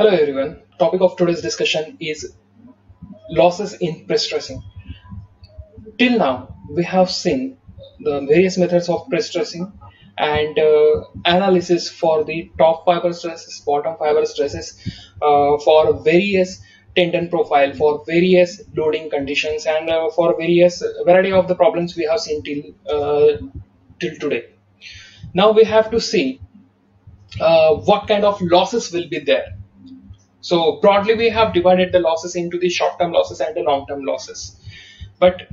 Hello everyone. Topic of today's discussion is losses in pre-stressing. Till now, we have seen the various methods of pre-stressing and uh, analysis for the top fiber stresses, bottom fiber stresses uh, for various tendon profile, for various loading conditions, and uh, for various variety of the problems we have seen till uh, till today. Now we have to see uh, what kind of losses will be there so broadly, we have divided the losses into the short-term losses and the long-term losses. But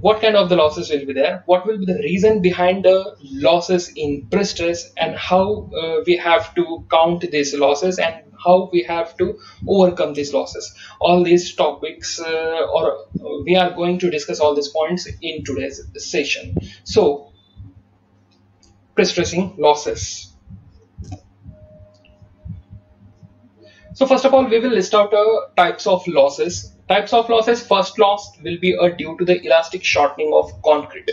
what kind of the losses will be there? What will be the reason behind the losses in pre-stress and how uh, we have to count these losses and how we have to overcome these losses? All these topics uh, or we are going to discuss all these points in today's session. So pre-stressing losses. So first of all, we will list out uh, types of losses. Types of losses, first loss will be uh, due to the elastic shortening of concrete.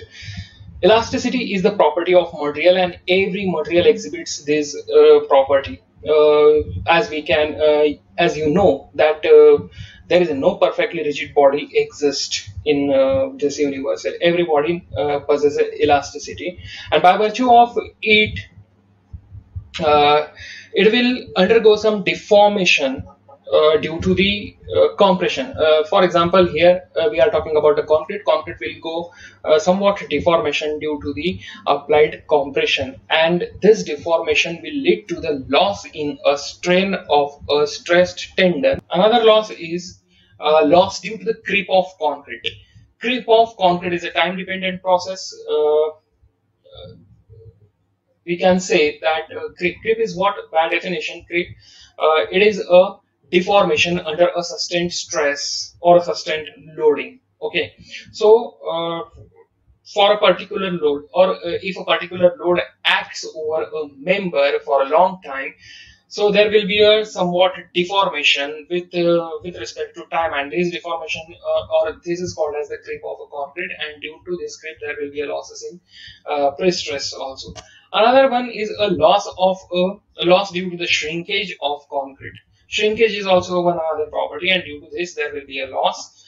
Elasticity is the property of material and every material exhibits this uh, property. Uh, as we can, uh, as you know, that uh, there is no perfectly rigid body exist in this universe. Every body possesses elasticity and by virtue of it, it will undergo some deformation uh, due to the uh, compression. Uh, for example, here uh, we are talking about the concrete. Concrete will go uh, somewhat deformation due to the applied compression and this deformation will lead to the loss in a strain of a stressed tendon. Another loss is uh, loss due to the creep of concrete. Creep of concrete is a time dependent process we can say that uh, creep, creep is what by definition creep uh, it is a deformation under a sustained stress or a sustained loading okay? So uh, for a particular load or uh, if a particular load acts over a member for a long time so there will be a somewhat deformation with uh, with respect to time and this deformation uh, or this is called as the creep of a concrete and due to this creep there will be a losses in uh, pre-stress also another one is a loss of a, a, loss due to the shrinkage of concrete. Shrinkage is also one other property and due to this there will be a loss.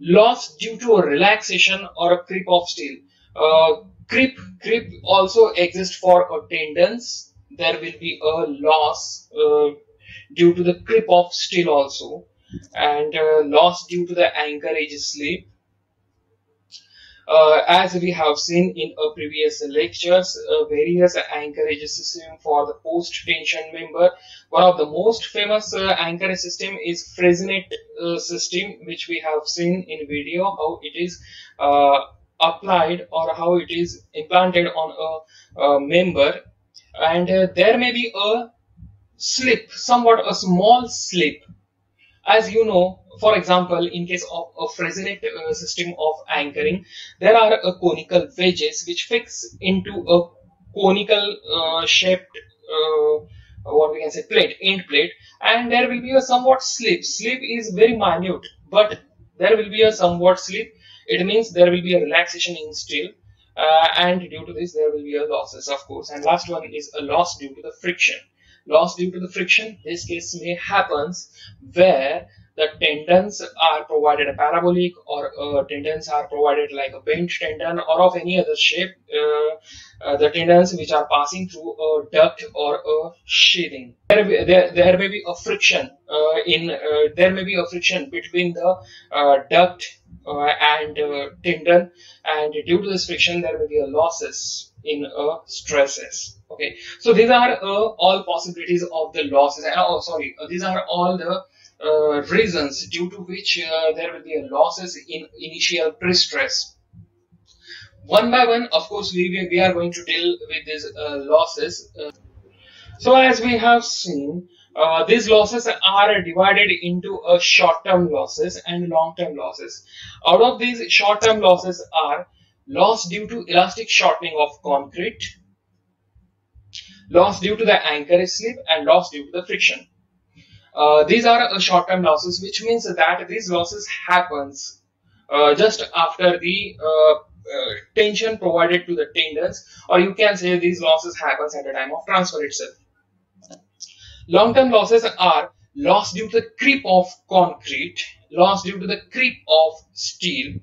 Loss due to a relaxation or a creep of steel. Uh, creep creep also exists for a tendons there will be a loss uh, due to the creep of steel also and uh, loss due to the anchorage slip uh, as we have seen in a previous lectures, uh, various anchorage system for the post-tension member. One of the most famous uh, anchorage system is Freyssinet uh, system, which we have seen in video how it is uh, applied or how it is implanted on a, a member and uh, there may be a slip, somewhat a small slip. As you know, for example, in case of a Freyssinet uh, system of anchoring, there are uh, conical wedges which fix into a conical uh, shaped uh, what we can say plate, end plate, and there will be a somewhat slip. Slip is very minute, but there will be a somewhat slip. It means there will be a relaxation in steel uh, and due to this there will be a losses of course and last one is a loss due to the friction loss due to the friction. This case may happens where the tendons are provided a parabolic or uh, tendons are provided like a bent tendon or of any other shape uh, uh, the tendons which are passing through a duct or a sheathing. There, there, there may be a friction uh, in uh, there may be a friction between the uh, duct and tendon. And due to this friction there will be a losses in uh, stresses okay? So these are uh, all possibilities of the losses. Oh sorry uh, these are all the uh, reasons due to which uh, there will be a losses in initial pre-stress. One by one of course we, we are going to deal with these uh, losses. So as we have seen uh, these losses are divided into uh, short-term losses and long-term losses. Out of these short-term losses are loss due to elastic shortening of concrete, loss due to the anchorage slip and loss due to the friction. Uh, these are uh, short-term losses which means that these losses happens uh, just after the tension provided to the tendons or you can say these losses happens at the time of transfer itself. Long-term losses are loss due to the creep of concrete, loss due to the creep of steel,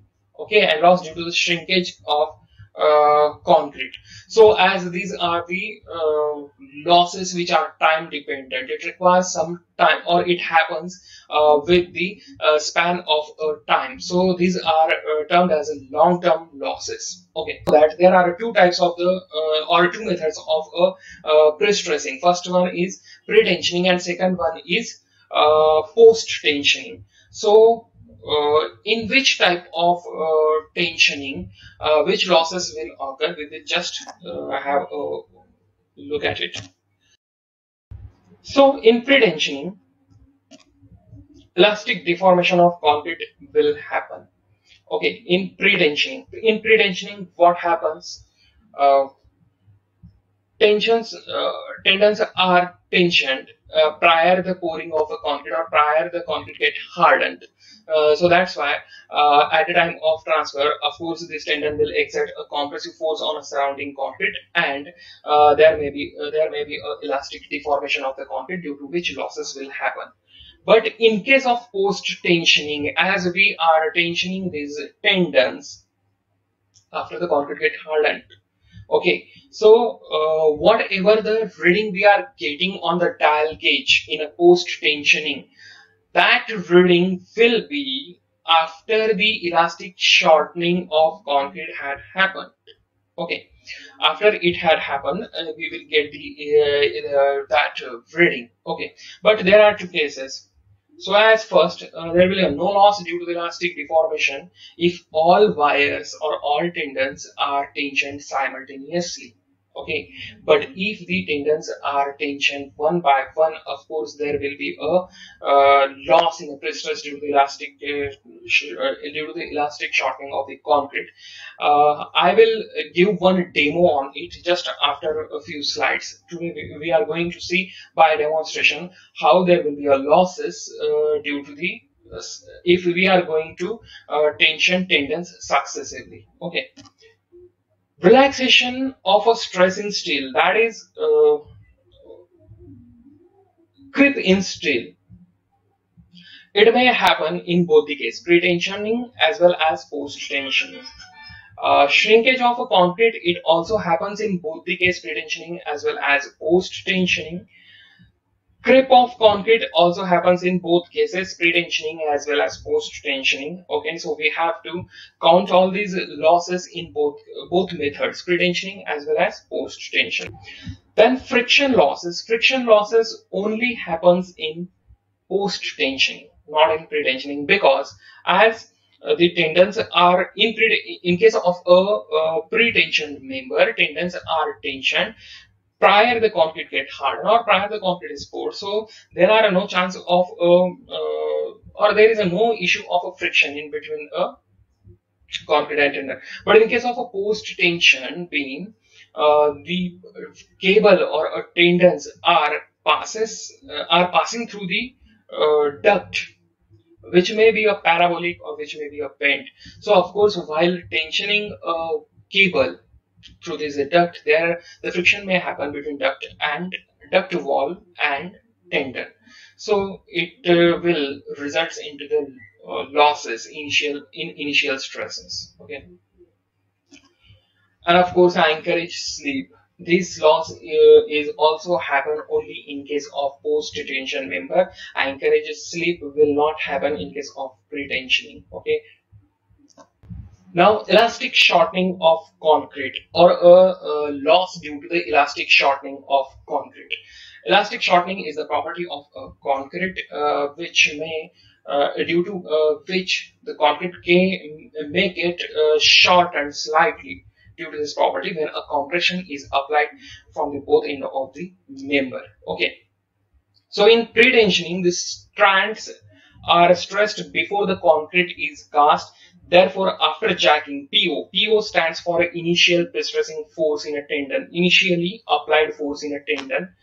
okay, and loss due to the shrinkage of uh, concrete. So as these are the uh, losses which are time dependent, it requires some time or it happens uh, with the uh, span of uh, time. So these are uh, termed as long-term losses. Okay, so that there are two types of the or two methods of uh, pre-stressing. First one is pre-tensioning and second one is post-tensioning. So uh, in which type of uh, tensioning, uh, which losses will occur. We will just have a look at it. So in pre-tensioning, elastic deformation of concrete will happen. Okay, in pre-tensioning, in pre-tensioning, what happens? Uh, tensions, uh, tendons are tensioned uh, prior the pouring of a concrete or prior the concrete get hardened. Uh, so that's why uh, at the time of transfer, of course, this tendon will exert a compressive force on a surrounding concrete, and uh, there may be uh, there may be a elastic deformation of the concrete due to which losses will happen. But in case of post tensioning, as we are tensioning these tendons after the concrete get hardened, okay so uh, whatever the reading we are getting on the dial gauge in a post tensioning that reading will be after the elastic shortening of concrete had happened. Okay, after it had happened, uh, we will get the uh, uh, that reading. Okay, but there are two cases. So as first, uh, there will be no loss due to the elastic deformation if all wires or all tendons are tensioned simultaneously okay? But if the tendons are tensioned one by one of course there will be a uh, loss in the pre-stress due to the elastic uh, uh, due to the elastic shortening of the concrete. Uh, i will give one demo on it just after a few slides. Today we are going to see by demonstration how there will be a losses uh, due to the uh, if we are going to tension tendons successively. Okay relaxation of a stress in steel that is uh, creep in steel. It may happen in both the case pre-tensioning as well as post-tensioning. Uh, shrinkage of a concrete it also happens in both the case pre-tensioning as well as post-tensioning Creep of concrete also happens in both cases, pre-tensioning as well as post-tensioning. Okay, so we have to count all these losses in both both methods, pre-tensioning as well as post-tension. Then friction losses. Friction losses only happens in post-tensioning, not in pre-tensioning, because as uh, the tendons are in in case of a, a pre-tensioned member, tendons are tensioned prior the concrete get hardened or prior the concrete is poured. So there are no chance of um, uh, or there is a no issue of a friction in between a concrete and tendon. But in case of a post tension beam, uh, the cable or uh, tendons are passes uh, are passing through the uh, duct which may be a parabolic or which may be a bent. So of course while tensioning a cable through this duct there. The friction may happen between duct and duct wall and tendon so it uh, will results into the uh, losses initial in initial stresses okay? And of course anchorage slip. This loss uh, is also happen only in case of post tension member. anchorage slip will not happen in case of pre-tensioning okay now, elastic shortening of concrete or a, loss due to the elastic shortening of concrete. Elastic shortening is the property of a concrete uh, which may, uh, due to uh, which the concrete can make it uh, shorten slightly due to this property when a compression is applied from the both end of the member. Okay. So in pre-tensioning, the strands are stressed before the concrete is cast Therefore, after jacking, PO, PO stands for initial pre-stressing force in a tendon, initially applied force in a tendon.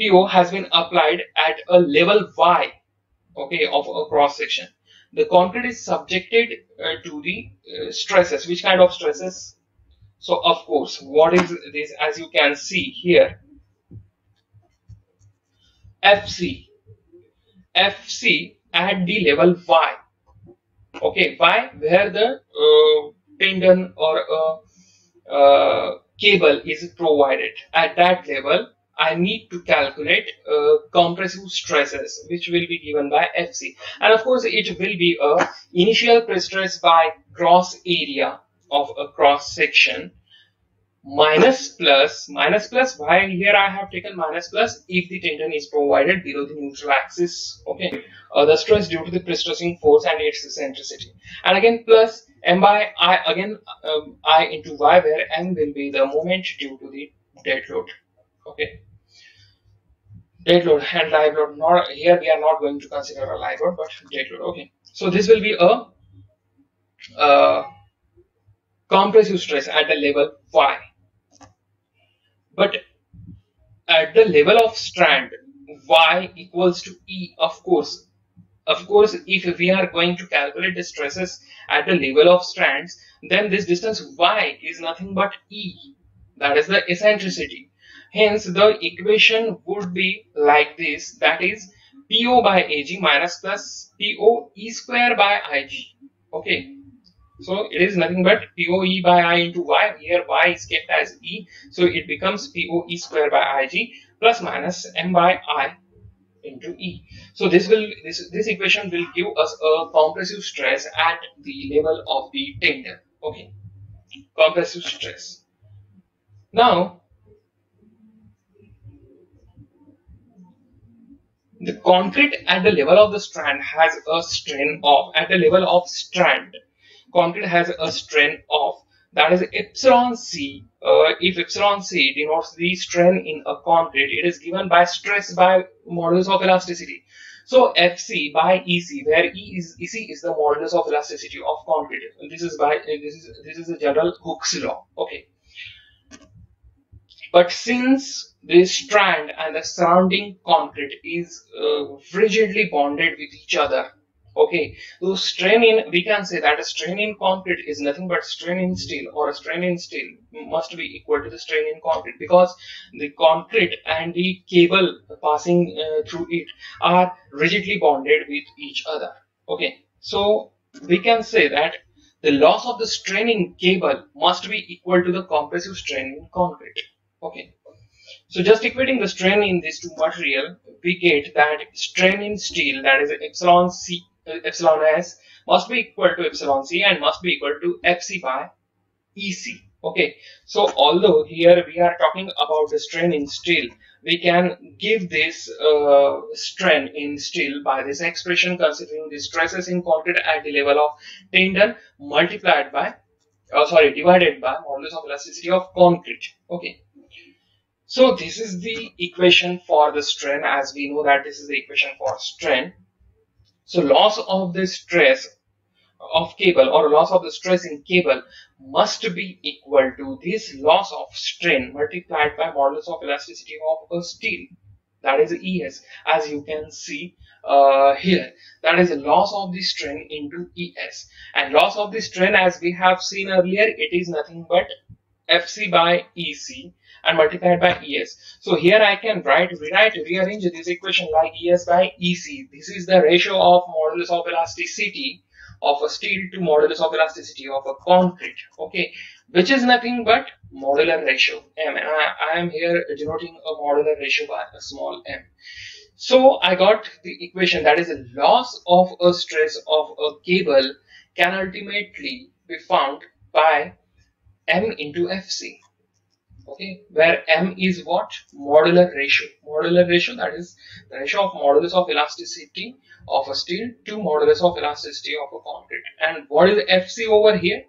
PO has been applied at a level Y, okay, of a cross section. The concrete is subjected uh, to the uh, stresses. Which kind of stresses? So, of course, what is this? As you can see here, FC. FC at the level Y. Okay, Y where the uh, tendon or uh, uh, cable is provided. At that level, I need to calculate uh, compressive stresses which will be given by FC and of course it will be a initial pre-stress by cross area of a cross section minus plus minus plus why here I have taken minus plus if the tendon is provided below the neutral axis okay? Uh, the stress due to the pre-stressing force and its eccentricity. And again plus m by i again um, i into y where m will be the moment due to the dead load okay? Dead load and live load not here we are not going to consider a live load but dead load okay? So this will be a uh, compressive stress at the level y but at the level of strand y equals to e of course of course if we are going to calculate the stresses at the level of strands then this distance y is nothing but e that is the eccentricity Hence, the equation would be like this, that is PO by AG minus plus PO E square by IG. Okay. So it is nothing but POE by I into Y. Here Y is kept as E. So it becomes POE square by IG plus minus M by I into E. So this will this this equation will give us a compressive stress at the level of the tendon. Okay. Compressive stress. Now the concrete at the level of the strand has a strain of at the level of strand concrete has a strain of that is epsilon c uh, if epsilon c denotes the strain in a concrete it is given by stress by modulus of elasticity. So fc by ec where e is ec is the modulus of elasticity of concrete this is by this is this is a general Hooke's law. Okay. But since this strand and the surrounding concrete is uh, rigidly bonded with each other okay so strain in we can say that a strain in concrete is nothing but strain in steel or a strain in steel must be equal to the strain in concrete because the concrete and the cable passing uh, through it are rigidly bonded with each other. Okay so we can say that the loss of the strain in cable must be equal to the compressive strain in concrete. Okay so just equating the strain in these two material, we get that strain in steel, that is epsilon c, epsilon s, must be equal to epsilon c and must be equal to fc by ec. Okay, so although here we are talking about the strain in steel, we can give this uh, strain in steel by this expression considering the stresses concrete at the level of tendon multiplied by, uh, sorry, divided by modulus of elasticity of concrete. Okay. So this is the equation for the strain as we know that this is the equation for strain. So loss of the stress of cable or loss of the stress in cable must be equal to this loss of strain multiplied by modulus of elasticity of a steel. That is ES as you can see uh, here. That is loss of the strain into ES and loss of the strain as we have seen earlier it is nothing but FC by EC and multiplied by ES. So here I can write, rewrite, rearrange this equation like ES by EC. This is the ratio of modulus of elasticity of a steel to modulus of elasticity of a concrete. Okay, which is nothing but modular ratio m, and I, I am here denoting a modular ratio by a small m. So I got the equation that is the loss of a stress of a cable can ultimately be found by m into fc okay where m is what? Modular ratio. Modular ratio that is the ratio of modulus of elasticity of a steel to modulus of elasticity of a concrete. And what is fc over here?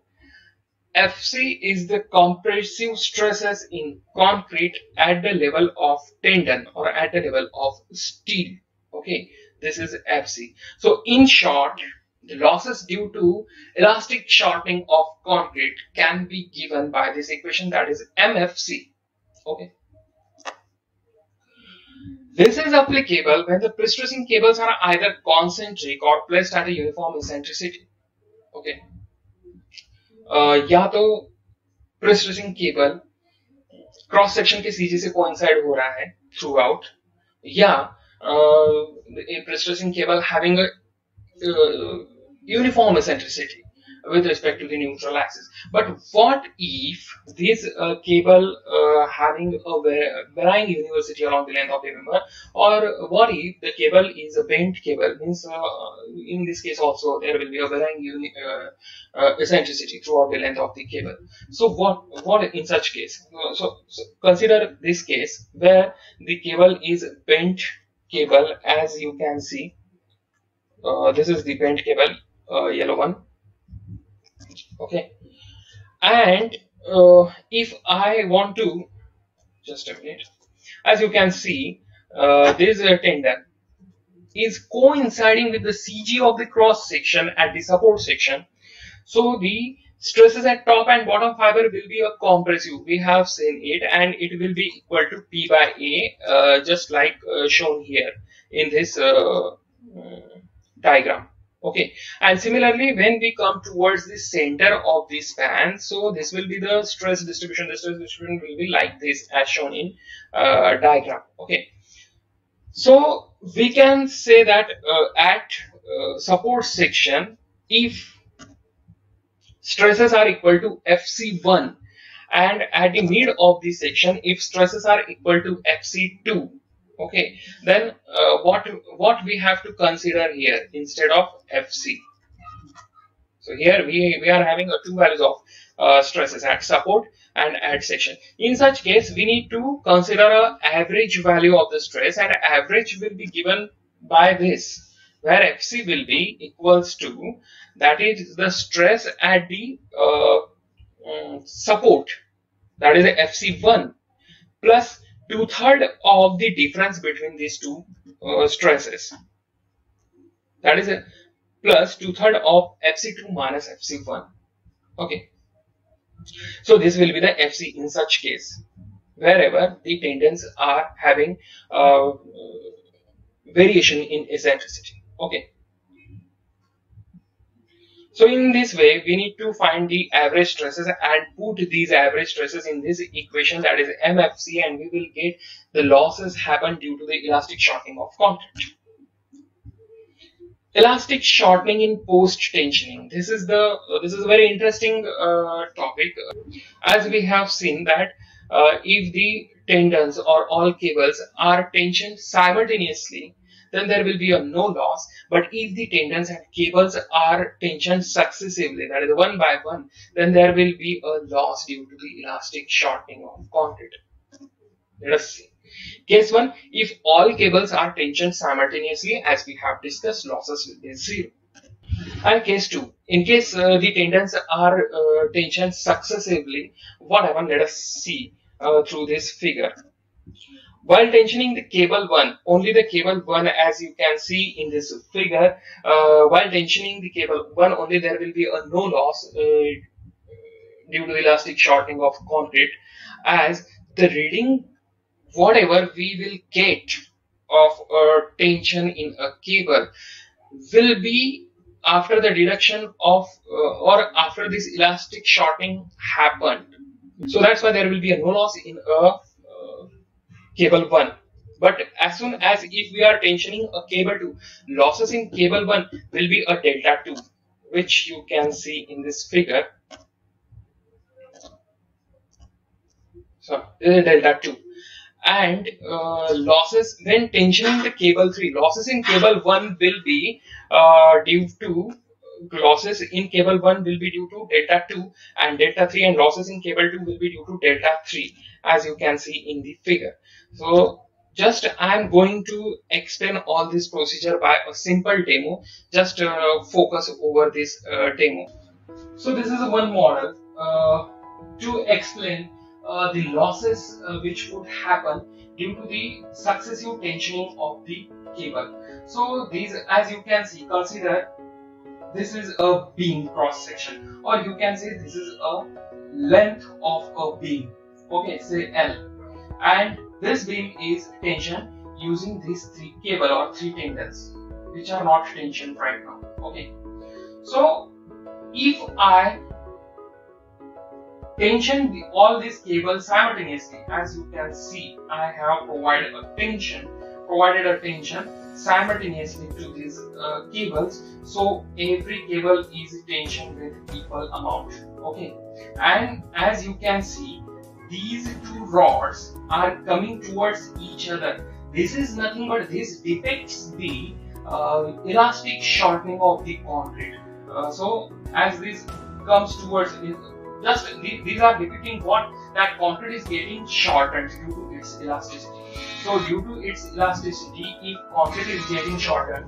Fc is the compressive stresses in concrete at the level of tendon or at the level of steel. Okay this is fc so in short the losses due to elastic shortening of concrete can be given by this equation that is MFC. Okay. This is applicable when the pre-stressing cables are either concentric or placed at a uniform eccentricity. Okay. Uh, या तो prestressing cable cross section के CG से coincide हो रहा है through out या uh, a pre-stressing uniform eccentricity with respect to the neutral axis. But what if this uh, cable uh, having a varying university along the length of the member or what if the cable is a bent cable means uh, in this case also there will be a varying uh, uh, eccentricity throughout the length of the cable. So what what in such case? Uh, so, so consider this case where the cable is bent cable as you can see this is the bent cable yellow one. Okay. And uh, if I want to just a minute. As you can see uh, this uh, tendon is coinciding with the CG of the cross section at the support section. So the stresses at top and bottom fiber will be a compressive. We have seen it and it will be equal to P by A uh, just like uh, shown here in this uh, diagram okay. And similarly when we come towards the center of the span so this will be the stress distribution. The stress distribution will be like this as shown in uh, diagram. Okay. So we can say that uh, at uh, support section if stresses are equal to fc1 and at the mid of the section if stresses are equal to fc2 okay. Then uh, what what we have to consider here instead of fc so here we we are having a two values of uh, stresses at support and at section. In such case we need to consider a average value of the stress and average will be given by this where fc will be equals to that is the stress at the uh, um, support that is fc1 plus two-third of the difference between these two uh, stresses. That is a plus two-third of FC2 minus FC1. Okay. So this will be the FC in such case, wherever the tendons are having uh, variation in eccentricity. Okay. So in this way, we need to find the average stresses and put these average stresses in this equation that is MFC and we will get the losses happen due to the elastic shortening of concrete. Elastic shortening in post tensioning. This is the uh, this is a very interesting uh, topic as we have seen that uh, if the tendons or all cables are tensioned simultaneously then there will be a no loss. But if the tendons and cables are tensioned successively, that is one by one, then there will be a loss due to the elastic shortening of concrete. Let us see. Case 1, if all cables are tensioned simultaneously, as we have discussed, losses will be zero. And case 2, in case uh, the tendons are uh, tensioned successively, what happens? Let us see uh, through this figure. While tensioning the cable 1, only the cable 1 as you can see in this figure, uh, while tensioning the cable 1 only there will be a no loss uh, due to elastic shortening of concrete as the reading whatever we will get of a tension in a cable will be after the deduction of uh, or after this elastic shortening happened. So that's why there will be a no loss in a cable 1 but as soon as if we are tensioning a cable 2 losses in cable 1 will be a delta 2 which you can see in this figure. So this is delta 2 and uh, losses when tensioning the cable 3 losses in cable 1 will be uh, due to losses in cable 1 will be due to delta 2 and delta 3 and losses in cable 2 will be due to delta 3 as you can see in the figure so just I'm going to explain all this procedure by a simple demo. Just uh, focus over this uh, demo. So this is one model uh, to explain uh, the losses uh, which would happen due to the successive tensioning of the cable. So these, as you can see, consider this is a beam cross section, or you can say this is a length of a beam. Okay, say L, and this beam is tension using these three cable or three tendons which are not tensioned right now. Okay. So if I tension the, all these cables simultaneously as you can see I have provided a tension provided a tension simultaneously to these uh, cables so every cable is tension with equal amount okay and as you can see these two rods are coming towards each other. This is nothing but this depicts the uh, elastic shortening of the concrete. Uh, so as this comes towards just these are depicting what that concrete is getting shortened due to its elasticity. So due to its elasticity, if concrete is getting shortened,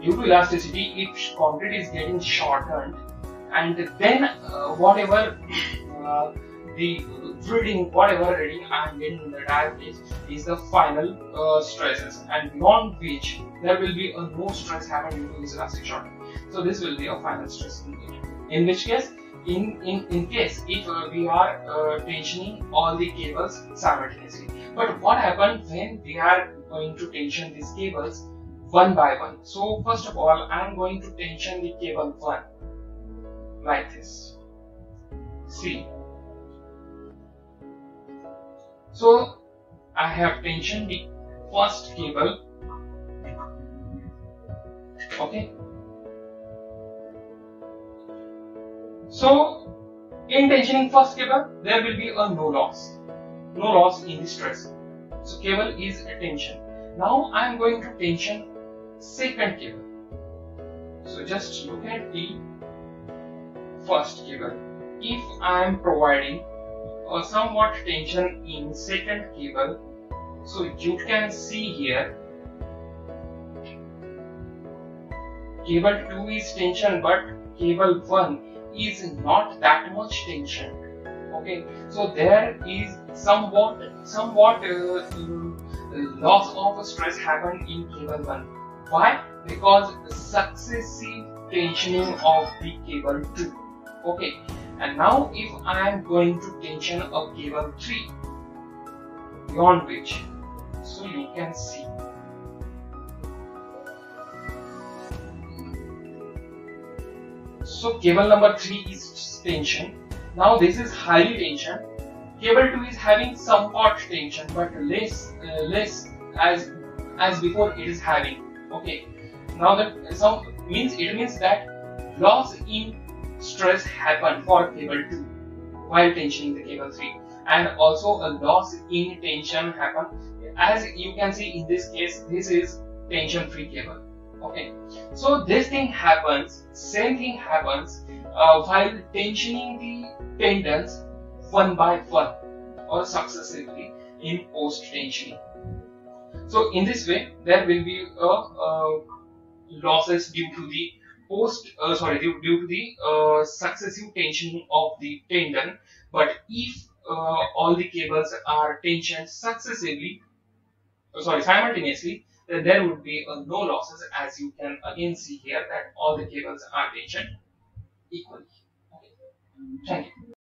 due to elasticity, if concrete is getting shortened, and then uh, whatever uh, the reading, whatever reading I am getting in the diaphragm is the final uh, stresses, and beyond which there will be a no stress happening to this elastic shortening. So this will be a final stress in, in which case in, in, in case if uh, we are uh, tensioning all the cables simultaneously. But what happens when we are going to tension these cables one by one? So first of all, I am going to tension the cable 1 like this. See. So I have tensioned the first cable. Okay So, in tensioning first cable, there will be a no loss. No loss in the stress. So, cable is a tension. Now, I am going to tension second cable. So, just look at the first cable. If I am providing a somewhat tension in second cable, so you can see here cable 2 is tension but cable 1 is not that much tension. Okay so there is somewhat somewhat uh, uh, loss of stress happen in cable 1 why? Because successive tensioning of the cable 2 okay and now if i am going to tension a cable 3 beyond which so you can see So cable number 3 is tension. Now this is highly tension. Cable 2 is having some somewhat tension but less uh, less as as before it is having. Okay. Now that some means it means that loss in stress happen for cable 2 while tensioning the cable 3 and also a loss in tension happen. As you can see in this case this is tension free cable. Okay. So this thing happens same thing happens uh, while tensioning the tendons one by one or successively in post tensioning. So in this way there will be a, a losses due to the post uh, sorry due, due to the uh, successive tension of the tendon but if uh, all the cables are tensioned successively uh, sorry simultaneously then there would be uh, no losses as you can again see here that all the cables are tensioned equally. Okay. Thank you.